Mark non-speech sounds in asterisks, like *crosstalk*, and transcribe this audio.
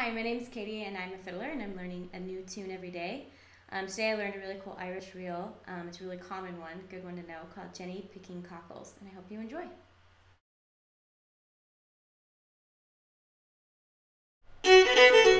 Hi, my name is Katie and I'm a fiddler and I'm learning a new tune every day. Um, today I learned a really cool Irish reel. Um, it's a really common one, good one to know, called Jenny Picking Cockles, and I hope you enjoy. *laughs*